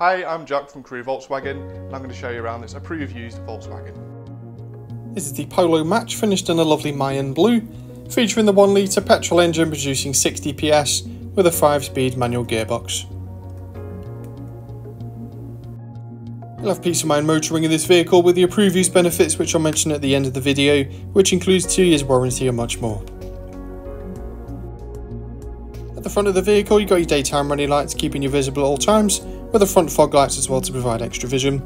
Hi, I'm Jack from Crewe Volkswagen and I'm going to show you around this approved used Volkswagen. This is the Polo Match finished in a lovely Mayan blue, featuring the 1 litre petrol engine producing 60 PS with a 5 speed manual gearbox. You'll have peace of mind motoring in this vehicle with the approved use benefits which I'll mention at the end of the video, which includes 2 years warranty and much more. At the front of the vehicle you've got your daytime running lights keeping you visible at all times, with the front fog lights as well to provide extra vision.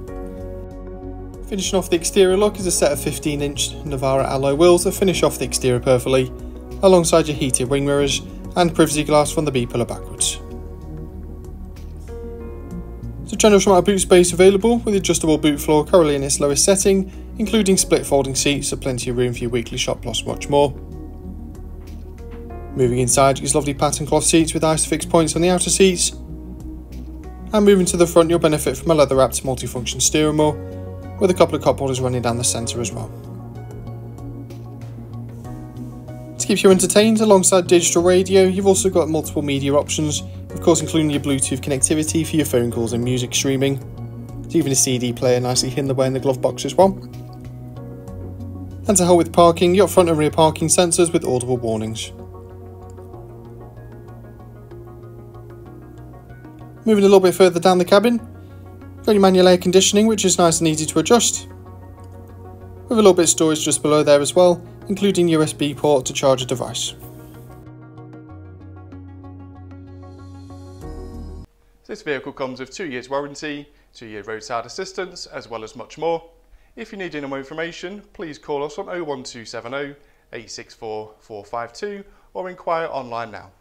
Finishing off the exterior look is a set of 15 inch Navara alloy wheels that finish off the exterior perfectly, alongside your heated wing mirrors and privacy glass from the B-pillar backwards. So generous amount of boot space available with adjustable boot floor currently in its lowest setting, including split folding seats so plenty of room for your weekly shop plus much more. Moving inside, use lovely pattern cloth seats with Isofix points on the outer seats, and moving to the front you'll benefit from a leather wrapped multifunction steering wheel with a couple of cup holders running down the centre as well. To keep you entertained alongside digital radio you've also got multiple media options, of course including your Bluetooth connectivity for your phone calls and music streaming, There's even a CD player nicely hidden away in the glove box as well. And to help with parking, you've got front and rear parking sensors with audible warnings. Moving a little bit further down the cabin, got your manual air conditioning which is nice and easy to adjust. With a little bit of storage just below there as well, including USB port to charge a device. This vehicle comes with 2 years warranty, 2 year roadside assistance as well as much more. If you need any more information please call us on 01270 864 452 or inquire online now.